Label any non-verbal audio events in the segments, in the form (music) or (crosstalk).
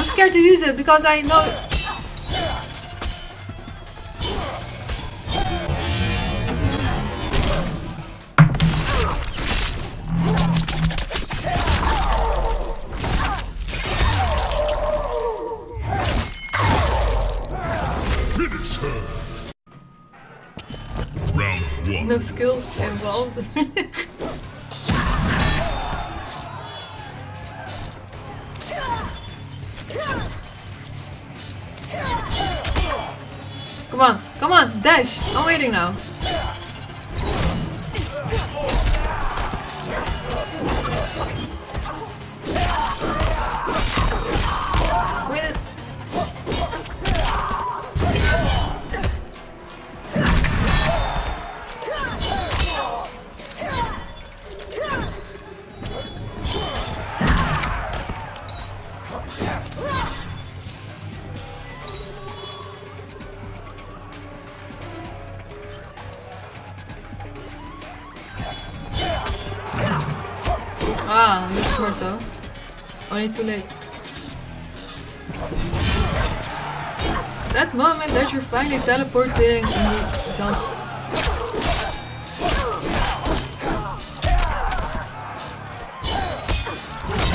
I'm scared to use it because I know Finish her. Round one. no skills involved. (laughs) come on, come on, dash! I'm waiting now. Ah, just smart though. Only too late. That moment that you're finally teleporting and he jumps.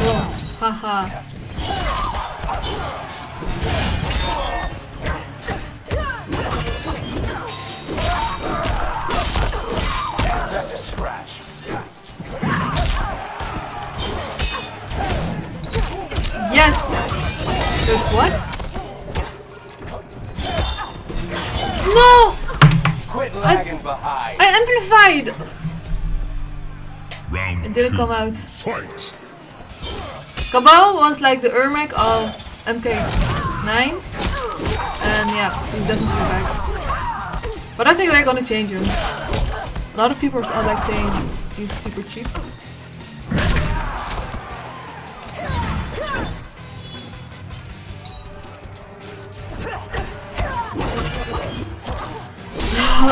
Oh, haha. Amplified! Round It didn't two. come out. Fight. Kabal was like the Ermac of MK9. And yeah, he's definitely back. But I think they're gonna change him. A lot of people are like saying he's super cheap.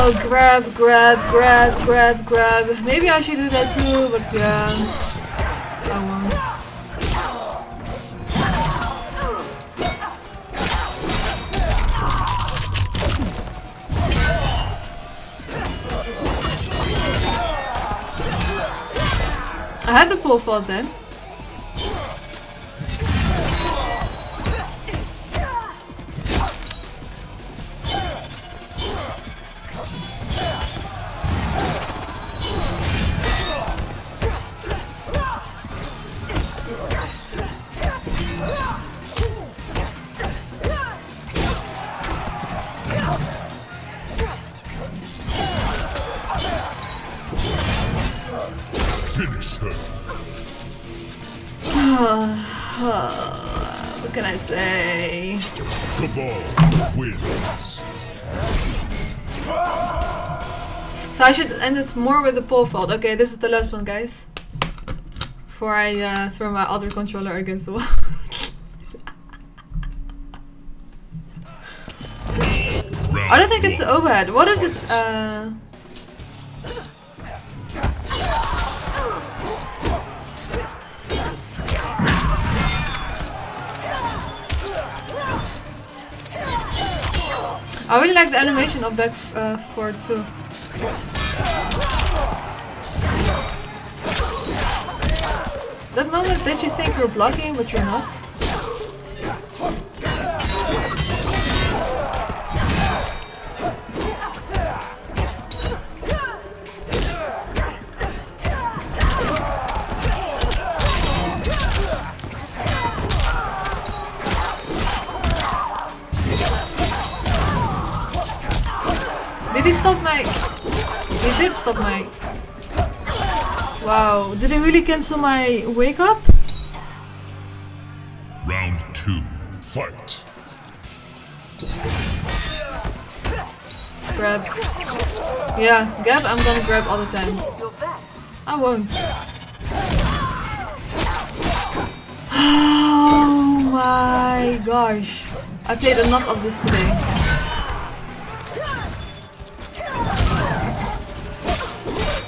Oh, grab, grab, grab, grab, grab. Maybe I should do that too, but yeah, I won't. I had the pole vault then. What can I say? Kabal wins. So I should end it more with the pole vault. Okay, this is the last one, guys. Before I uh, throw my other controller against the wall. (laughs) I don't think it's overhead. What is it? Uh, I really like the animation of back uh, four too. That moment that you think you're blocking, but you're not. Did he stop my... He did stop my... Wow, did he really cancel my wake up? Round two. Fight. Grab. Yeah, Gab, I'm gonna grab all the time. I won't. (sighs) Oh my gosh. I played enough of this today.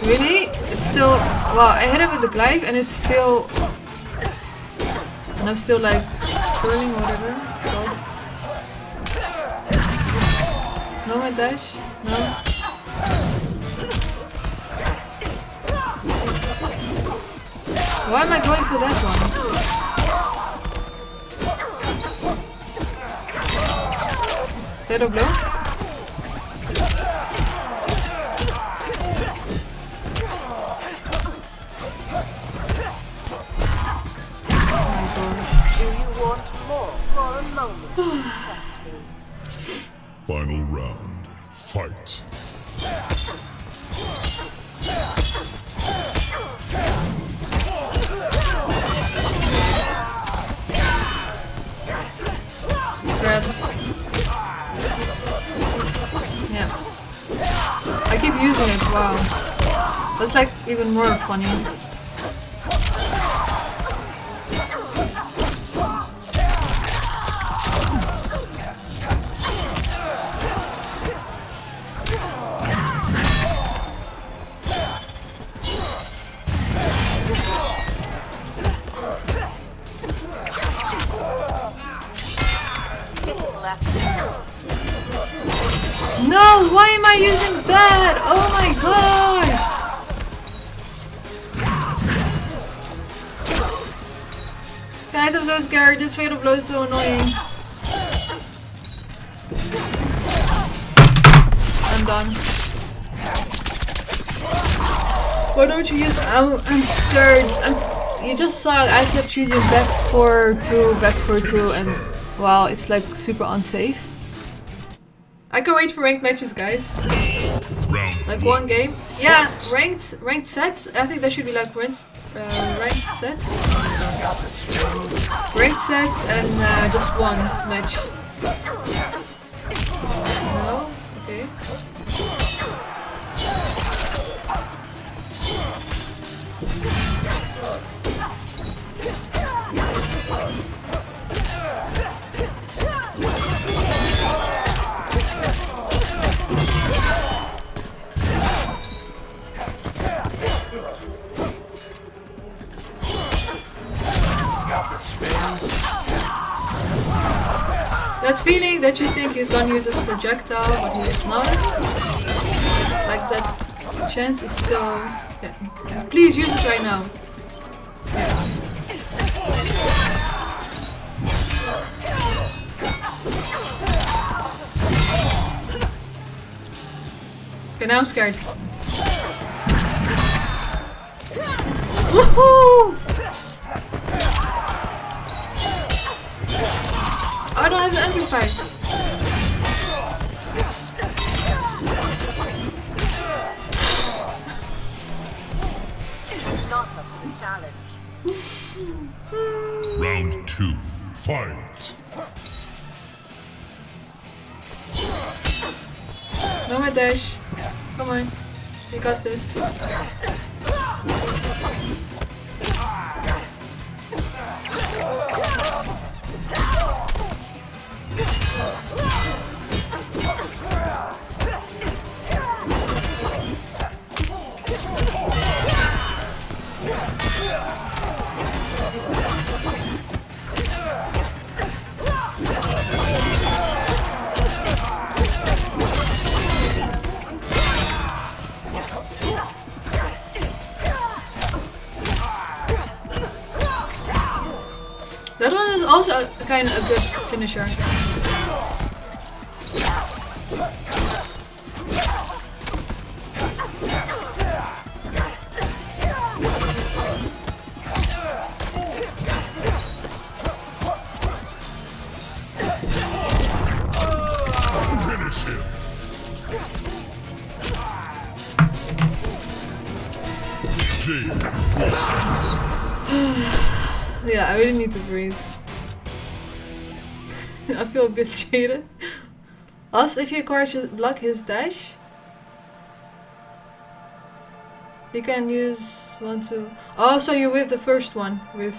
Really? It's still... Well, I hit it with the glaive and it's still... And I'm still like... twirling whatever it's called. No my dash? No? Why am I going for that one? Fatal blow? (sighs) Final round. Fight. Grab. Yeah. I keep using it, wow. That's like even more funny. Fatal blow is so annoying. I'm done. Why don't you use? I'm, I'm scared. I'm, you just saw I kept choosing back 4 2, back 4 2, and wow, it's like super unsafe. I can wait for ranked matches, guys. Like one game. Yeah, ranked ranked sets. I think there should be like ranked, uh, ranked sets. Ranked sets and uh, just one match. You think he's gonna use his projectile, but he is not. Like that chance is so. Yeah. Please use it right now. Okay, now I'm scared. Woohoo! I don't have the amplifier. Challenge. Round two. Fight. No my dash. Come on. You got this. Kind of a good finisher. Finish him. Jade wins. (sighs) Yeah, I really need to breathe. I feel a bit cheated. Ask if you acquire his- block his dash. You can use one, two. Oh, so you're with the first one. With,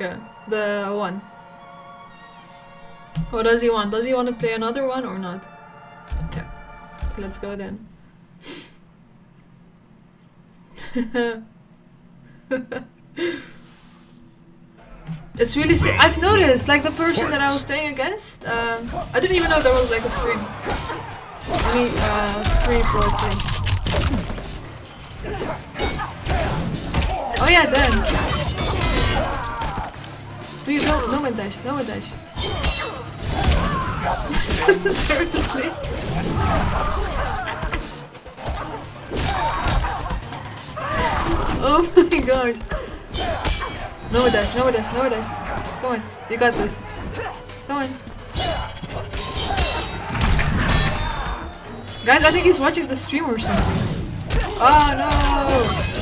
yeah, the one. What does he want? Does he want to play another one or not? Yeah. Let's go then. (laughs) It's really. Si I've noticed, like the person that I was playing against, um, I didn't even know there was like a stream. Only uh, three, four, three. Oh yeah, then. Do you know? No one dash. No one dash. (laughs) Seriously. Oh my god. No dash, no dash, no dash. Come on, you got this. Come on. Guys, I think he's watching the stream or something. Oh no!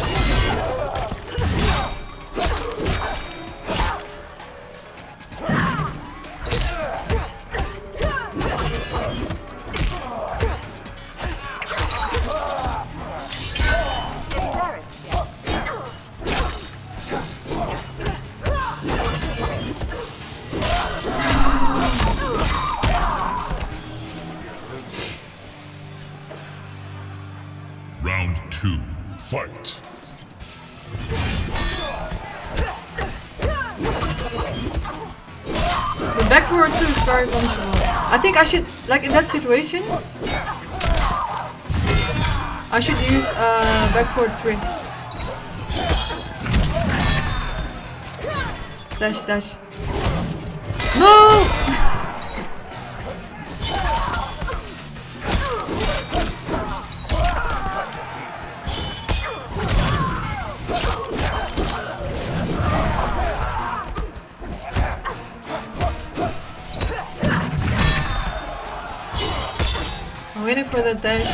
I think I should, like in that situation, I should use uh, back forward three. Dash, dash. No! (laughs) waiting for the dash.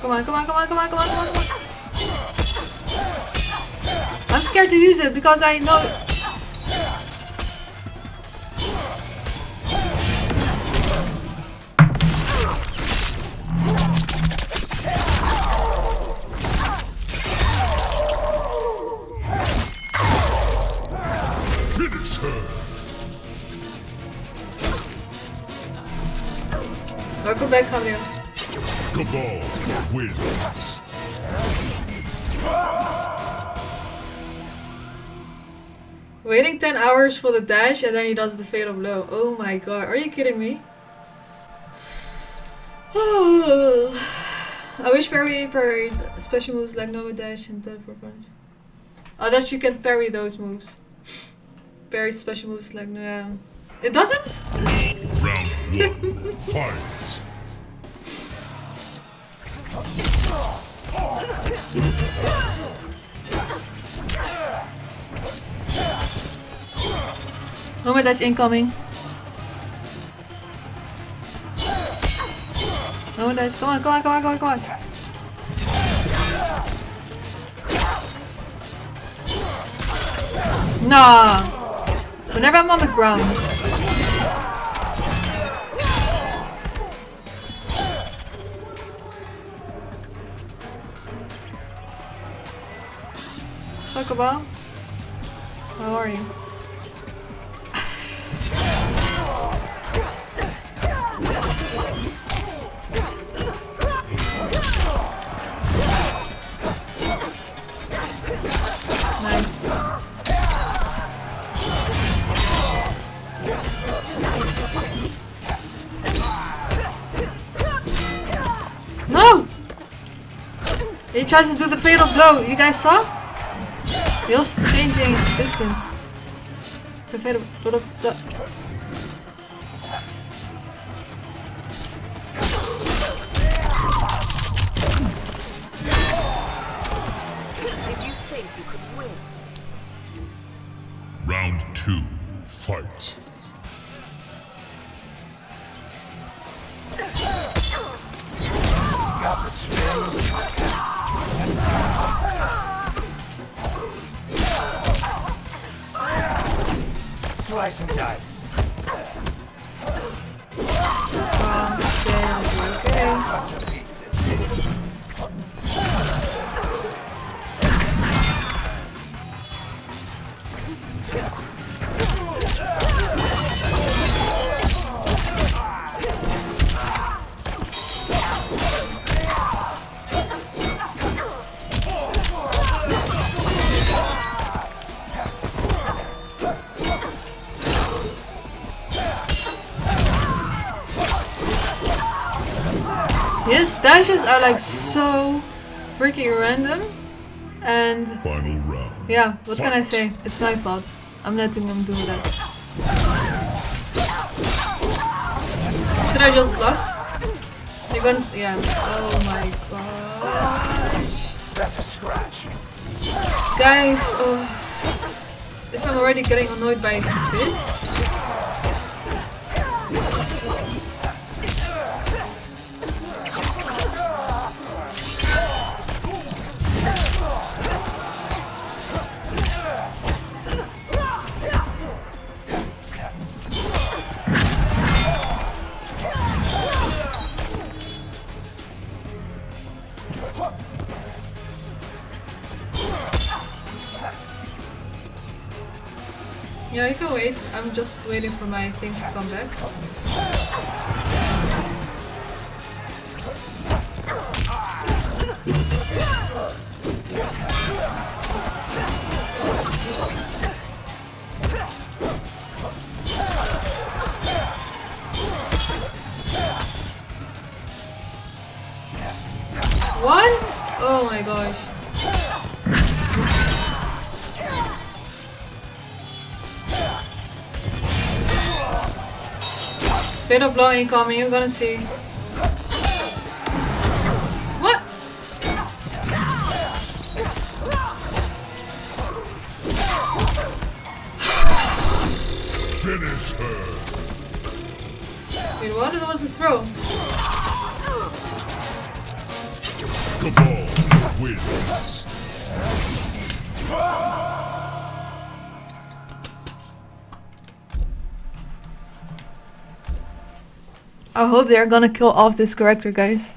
Come on, come on, come on, come on, come on, come on, come on. I'm scared to use it because I know. Waiting 10 hours for the dash and then he does the fatal blow. Oh my god, are you kidding me? Oh. (sighs) I wish parry parried special moves like Nova Dash and Teleport Punch. Oh, that you can parry those moves. Parry special moves like, no. It doesn't? Round one. Fight. (laughs) Nova Dash incoming. Nova Dash, come on, come on, come on, come on, come on. Nah. Whenever I'm on the ground. Pokeball? How are you? Tries to do the fatal blow. You guys saw? Was changing distance. The fatal blow. Slice and dice. Dashes are like so freaking random. And Final round. yeah, what can I say? It's my fault. I'm letting them do that. Should I just block? You're gonna yeah. Oh my gosh. That's a scratch. Guys, oh. if I'm already getting annoyed by this. I'm just waiting for my things to come back. What? Oh my gosh. Bit of blow incoming, you're gonna see. What? Finish her. Wait, what? It was a throw. Kabal wins. I hope they're gonna kill off this character, guys.